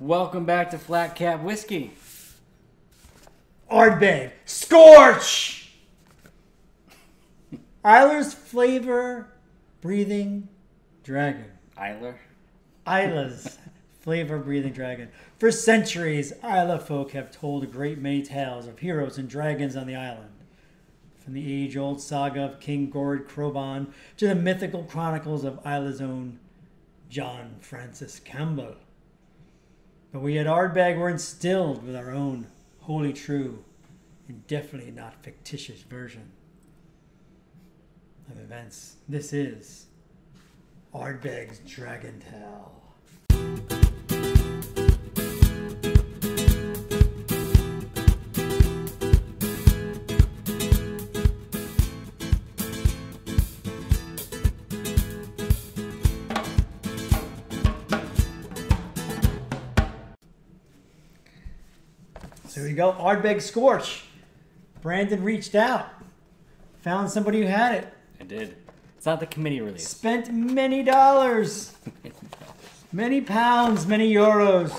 Welcome back to Flat Cap Whiskey. Ardbeg. Scorch! Isler's flavor breathing dragon. Eiler. Islay's flavor breathing dragon. For centuries, Islay folk have told a great many tales of heroes and dragons on the island. From the age old saga of King Gord Croban to the mythical chronicles of Islay's own John Francis Campbell. But we at Ardbeg were instilled with our own wholly true and definitely not fictitious version of events. This is Ardbeg's Dragon Tale. So here we go. Ardbeg Scorch. Brandon reached out, found somebody who had it, I did. It's not the committee release. spent many dollars, many pounds, many euros.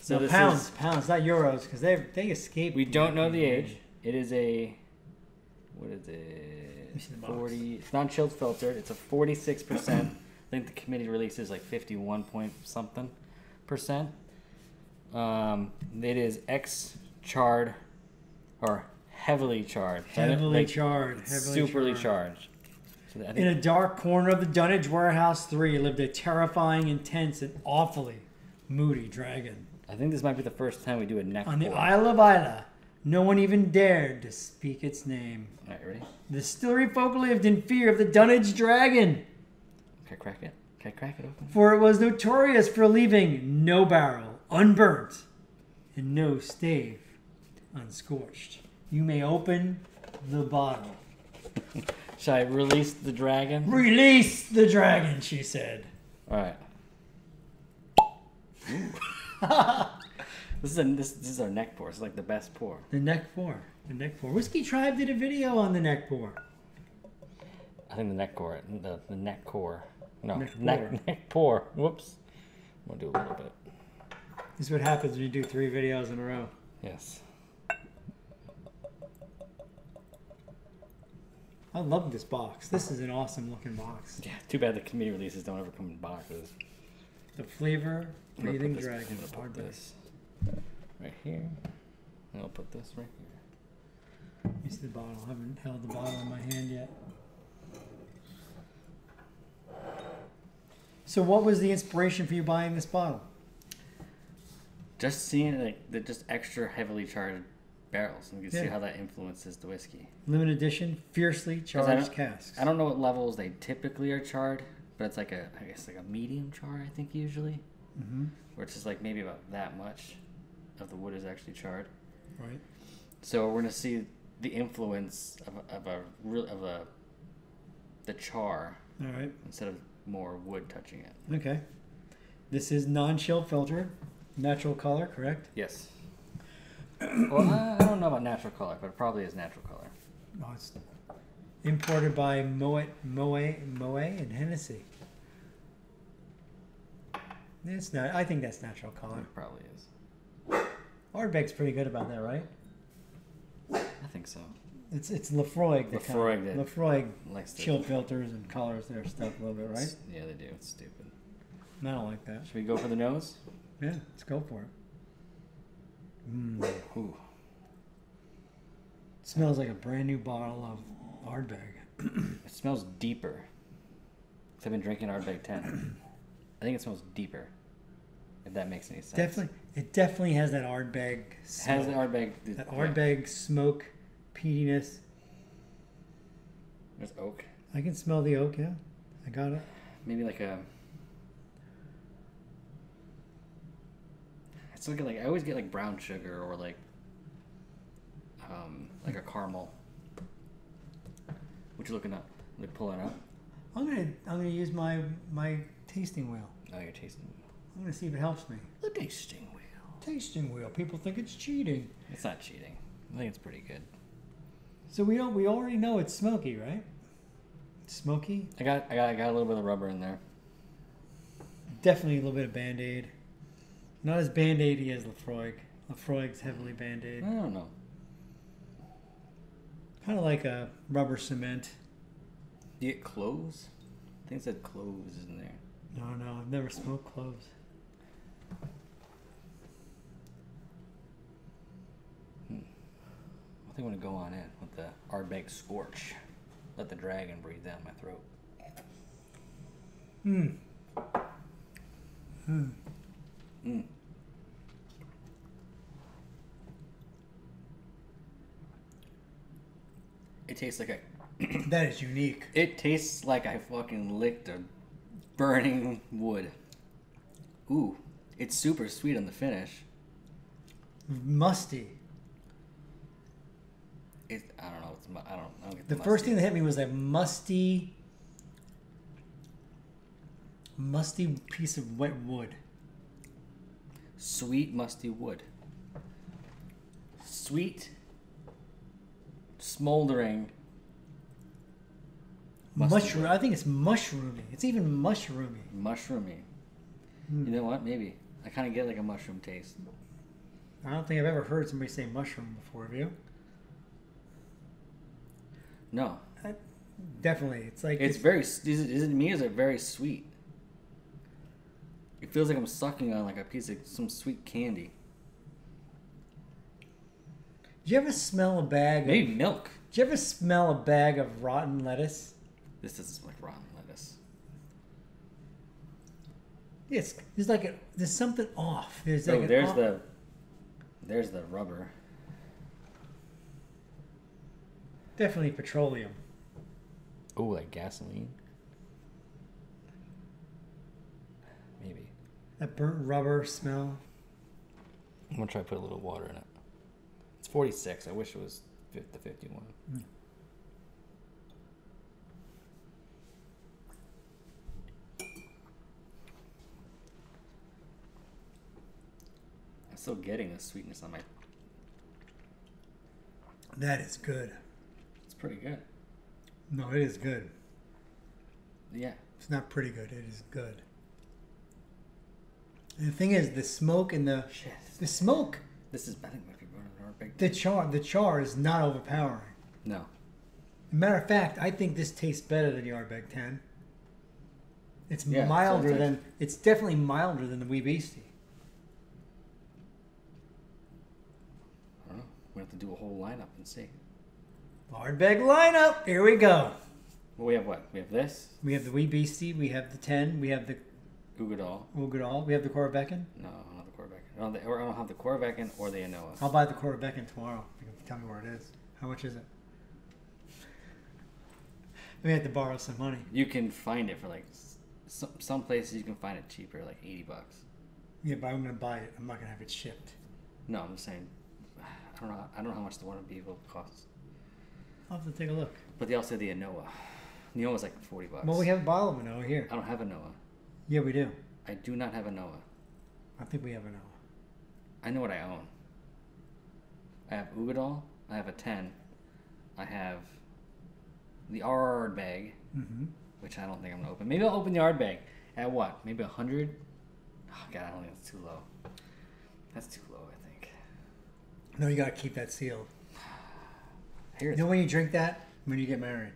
So no, pounds, is- pounds, not euros, because they they escaped. we don't know the age. It is a. What is it? see the box. 40. It's not chilled filtered. It's a 46%. I think the committee release is like 51 point something percent. Um, it is X charred or heavily charred. Heavily Like, charred, heavily superly charred. charged. So think In a dark corner of the Dunnage Warehouse 3 lived a terrifying, intense, and awfully moody dragon. I think this might be the first time we do a neck. On the. Isle of Islay, no one even dared to speak its name. All right, ready? The distillery folk lived in fear of the Dunnage dragon, Can I crack it? Can I crack it open? for it was notorious for leaving no barrel unburnt and no stave unscorched. You may open the bottle. Should I release the dragon? Release the dragon, she said. All right. this is a, this, this is our neck pour. It's like the best pour. The neck pour. The neck pour. Whiskey Tribe did a video on the neck pour. I think the neck core, the, the neck core. No, Neck neck pour. neck, pour. Whoops. I'm gonna do a little bit. This is what happens when you do three videos in a row. Yes. I love this box. This is an awesome looking box. Yeah. Too bad the committee releases don't ever come in boxes. The flavor breathing this- dragon. I'm gonna put this right here. And I'll put this right here. Me see the bottle. I haven't held the bottle in my hand yet. So, what was the inspiration for you buying this bottle? Just seeing like the just extra heavily charged barrels, and you can see how that influences the whiskey. Limited edition, fiercely I charged don't- casks. I don't know what levels they typically are charred, but it's like a I guess like a medium char. I think usually, hmm where it's just like maybe about that much of the wood is actually charred. Right. So we're gonna see the influence of a, of a real of a the char All right. instead of more wood touching it. Okay. This is non-chill filter, natural color, correct? Yes. well, I, I don't know about natural color, but it probably is natural color. No, it's imported by Moet, Moe, Moe, and Hennessy. It's not. I think that's natural color. It probably is. Ardbeg's pretty good about that, right? I think so. It's it's Laphroaig. that kinda- Laphroaig that- Laphroaig Likes chill filters and colors their stuff a little bit, right? Yeah, they do. It's stupid. I don't like that. Should we go for the nose? Yeah, let's go for it. Mm. Ooh. Smells like a brand new bottle of Ardbeg. It smells deeper. 'Cause I've been drinking Ardbeg 10. I think it smells deeper. If that makes any sense. Definitely, it definitely has that Ardbeg. It has the Ardbeg. that yeah. Ardbeg smoke, peatiness. There's oak. I can smell the oak. Yeah, I got it. Maybe like a. It's looking like I always get like brown sugar or like. Um, like a caramel. What you looking at? Like pulling up? I'm gonna I'm gonna use my my tasting wheel. Oh, you're tasting. I'm gonna see if it helps me. The tasting wheel. Tasting wheel. People think it's cheating. It's not cheating. I think it's pretty good. So we don't. We already know it's smoky, right? Smoky. I got, I got, I got a little bit of rubber in there. Definitely a little bit of Band Aid. Not as Band Aidy as Laphroaig. Laphroaig's heavily Band Aid. I don't know. Kind of like a rubber cement. Do you get cloves? I think it said cloves in there. No, no, I've never smoked cloves. Hmm. I think I'm gonna go on in with the Ardbeg Scorch. Let the dragon breathe down my throat. Hmm. Hmm. Mm. It tastes like a. That is unique. It tastes like I fucking licked a burning wood. Ooh, it's super sweet on the finish. Musty. It, I don't know. It's, I don't. I don't get The the, first thing that hit me was a musty, musty piece of wet wood. Sweet musty wood. Sweet, smoldering. Mushroom. I think it's mushroomy. It's even mushroomy. mushroomy. Hmm. You know what? Maybe I kind of get like a mushroom taste. I don't think I've ever heard somebody say mushroom before. Have you? No, Definitely. It's like it's very. Is it, is it me? Is it very sweet? It feels like I'm sucking on like a piece of some sweet candy. Do you ever smell a bag? Of, Maybe milk. Do you ever smell a bag of rotten lettuce? This doesn't smell like rotten lettuce. It's there's like a, there's something off. There's oh, like oh, there's off- the. There's the rubber. definitely petroleum. Oh, like gasoline. Maybe. That burnt rubber smell. I'm gonna try to put a little water in it. It's 46. I wish it was 50 51. Hmm. I'm still getting the sweetness on my. That is good. It's pretty good. No, it is good. Yeah. It's not pretty good. It is good. The thing is, the smoke and the Shit. the smoke, This is. I think might be our big. the char, the char is not overpowering. No. Matter of fact, I think this tastes better than the Ardbeg 10. It's Yeah, milder like- than. It's definitely milder than the Wee Beastie. I don't know. We have to do a whole lineup and see. Ardbeg lineup. Here we go. Well, we have what? We have this. We have the Wee Beastie. We have the 10. We have the Uigeadail. Uigeadail. We have the Corryvreckan. No, I don't have the Corvac. I don't, or I don't have the Corvac or the An Oa. I'll buy the Corryvreckan tomorrow. You can tell me where it is. How much is it? We have to borrow some money. You can find it for like some some places you can find it cheaper, like eighty bucks. Yeah, but I'm gonna buy it. I'm not gonna have it shipped. No, I'm just saying. I don't know. I don't know how much the one in Beeville costs. I'll have to take a look. But they also have the An Oa. The An Oa's like forty bucks. Well, we have a bottle of An Oa here. I don't have An Oa. Yeah, we do. I do not have An Oa. I think we have An Oa. I know what I own. I have Uigeadail. I have a ten. I have the R bag, Mm-hmm. which I don't think I'm gonna open. Maybe I'll open the R bag at what? Maybe a hundred. Oh god, I don't think that's too low. That's too low, I think. No, you gotta keep that sealed. Here, You know when you drink that? When you get married.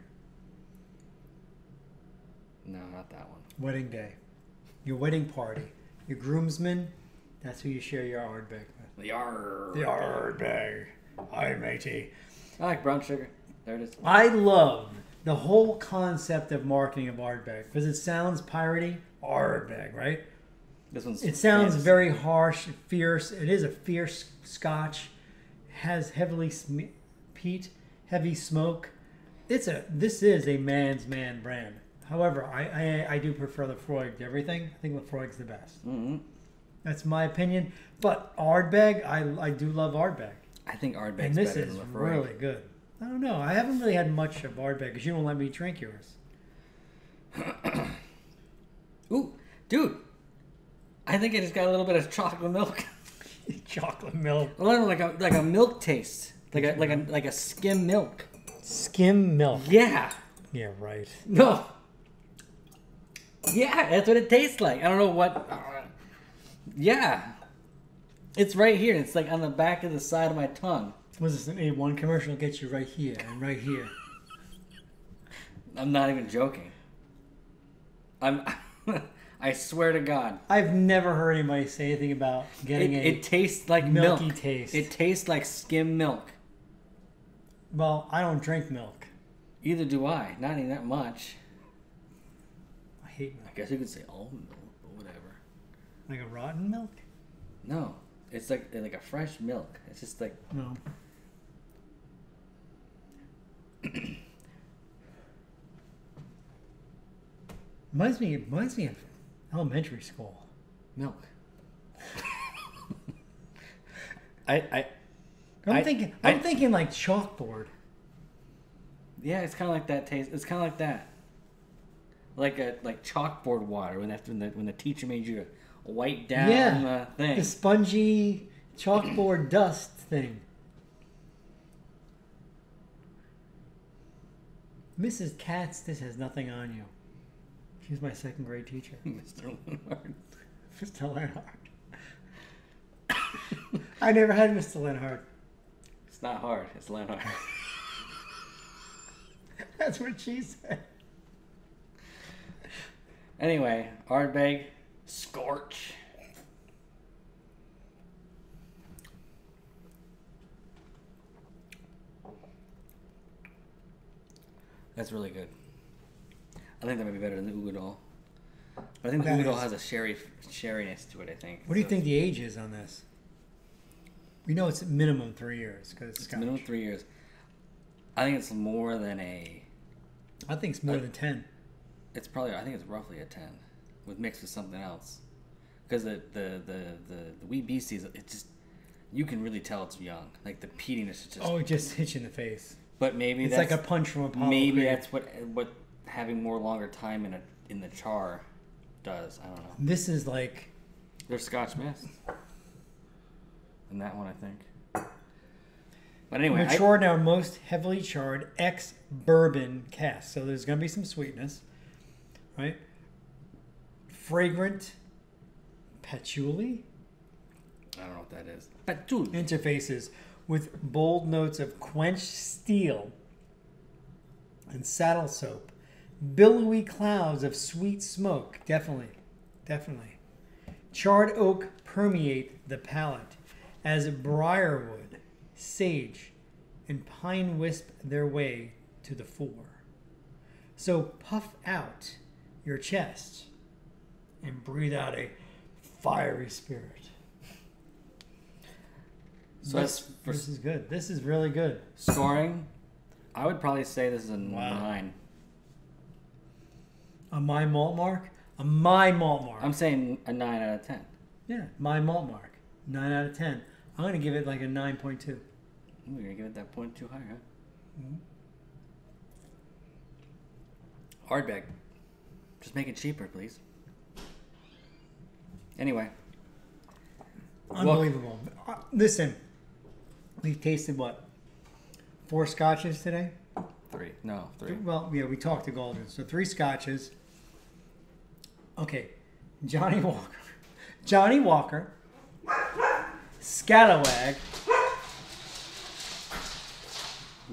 no, not that one. Wedding day. Your wedding party. Your groomsmen, that's who you share your Ardbeg with. The R. The Ardbeg. Hi, matey. I like brown sugar. There it is. I love the whole concept of marketing of Ardbeg because it sounds piratey. Ardbeg, right? This one's. It sounds fancy. very harsh, fierce. It is a fierce Scotch. Has heavily sm- peat, heavy smoke. It's a. This is a man's man brand. However, I I, I do prefer Laphroaig to everything. I think Laphroaig's the best. Mhm. That's my opinion. But Ardbeg, I I do love Ardbeg, I think Ardbeg's and this better is than Laphroaig. really good. I don't know. I haven't really had much of Ardbeg because you don't let me drink yours. Ooh, dude. I think I just got a little bit of chocolate milk. Chocolate milk, a little like a like a milk taste, like a like a like a skim milk. skim milk. Yeah. Yeah, right. No. Yeah, that's what it tastes like. I don't know what. Uh, yeah, it's right here. It's like on the back of the side of my tongue. Was this an A1 commercial? Gets you right here and right here. I'm not even joking. I'm. I swear to God, I've never heard anybody say anything about it, getting a. it tastes like milky milk. taste. It tastes like skim milk. well, I don't drink milk. Either do I. Not even that much. I hate milk. I guess you could say almond milk, but whatever. Like a rotten milk? No, it's like like a fresh milk. It's just like No. reminds me reminds me of elementary school. milk. I I I'm I- thinking I'm I- thinking like chalkboard. yeah, it's kind of like that taste. It's kind of like that, like a like chalkboard water when after when the when the teacher made you white down Yeah. the thing. The spongy chalkboard dust thing. Mrs. Katz, this has nothing on you. She's my second grade teacher. Mr. Leonard. Mr. Leonhard. I never had Mr. Leonhard. It's not hard. It's Leonard. That's what she said. Anyway, Ardbeg, Scorch. That's really good. I think that might be better than the Uigeadail. But I think the That Uigeadail is- has a sherry sherryness to it. I think. What do you So think the age is on this? We know it's minimum three years because it's It's Scotch. minimum three years. I think it's more than a. I think it's more than ten. It's probably. I think it's roughly a ten, with mixed with something else, because the the the the, the wee beasties. It just you can really tell it's young. Like the peatiness is just. Oh, it just hits you in the face. but maybe It's like a punch from Apollo. maybe Creed. that's what what having more longer time in a in the char does. I don't know. This is like There's Scotch mist. And that one, I think. But anyway, I, matured in our most heavily charred ex bourbon cask. So there's going to be some sweetness, right? Fragrant patchouli I don't know what that is. But dude, interfaces with bold notes of quenched steel and saddle soap, billowy clouds of sweet smoke. Definitely, definitely. Charred oak permeate the palate as briarwood, sage, and pine wisp their way to the fore. So puff out your chest and breathe out a fiery spirit. so this, for this is good. This is really good. scoring, I would probably say this is a Wow. nine. A my malt mark? A my malt mark. I'm saying a nine out of ten. yeah, my malt mark. 9 out of 10. I'm going to give it like a 9.2. Ooh, you're gonna give it that point too high, huh? Mm-hmm. Hardback. Just make it cheaper, please. Anyway, Unbelievable. Uh, Listen, we've tasted what? Four scotches today? three. No, three. Well, yeah, we talked to Goldens. So three scotches. Okay. Johnnie Walker. Johnnie Walker. Scallywag.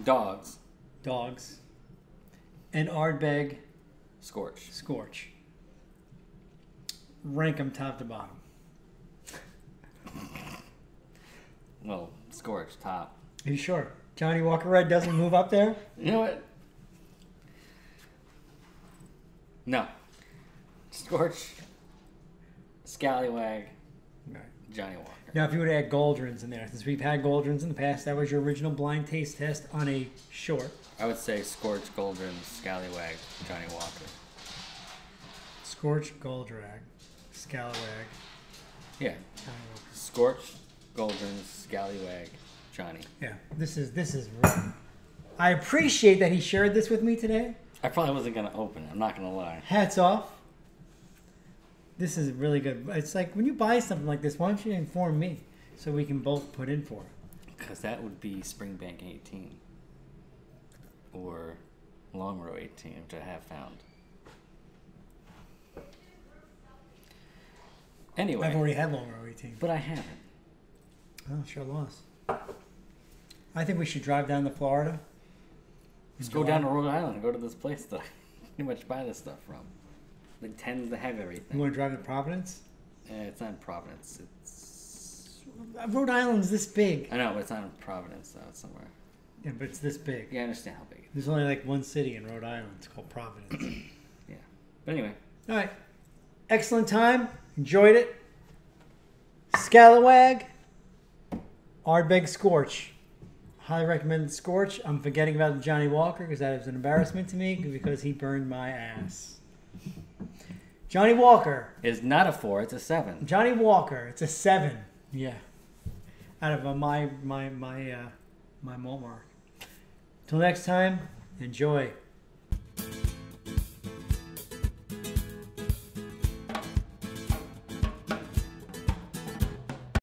Dogs. Dogs. And Ardbeg Scorch. Scorch. Rank them top to bottom. Well, Scorch top. Are you sure? Johnnie Walker Red doesn't move up there? You know what? No. Scorch. Scallywag. Johnnie Walker. Now, if you would add Goldrins in there, since we've had Goldrins in the past, that was your original blind taste test on a short. I would say Scorch, Goldrin, Scallywag, Johnnie Walker. Scorch, Goldrag, Scallywag. Yeah. Johnnie Walker. Scorch, Goldrin, Scallywag, Johnny. Yeah, this is this is. I appreciate that he shared this with me today. I probably wasn't gonna open it. I'm not gonna lie. Hats off. This is really good. It's like when you buy something like this, why don't you inform me so we can both put in for it? Because that would be Springbank 18. Or Longrow 18, which I have found. Anyway, I've already had Longrow 018. but I haven't. Oh, sure lost. I think we should drive down to Florida. Just go down to Rhode Island and go to this place that I pretty much buy this stuff from. It tends to have everything. You want to drive to Providence? Eh, it's not in Providence. It's Uh, Rhode Island's this big. I know, but it's not in Providence though. It's somewhere. Yeah, but it's this big. Yeah, I understand how big. There's only like one city in Rhode Island. It's called Providence. yeah, But anyway, All right. Excellent time. Enjoyed it. Scallywag. Ardbeg Scorch. Highly recommend Scorch. I'm forgetting about Johnnie Walker because that was an embarrassment to me because he burned my ass. Johnnie Walker. is not a four. It's a seven. Johnnie Walker. It's a seven. Yeah. Out of uh, my my my uh, my malt mark. Till next time. Enjoy.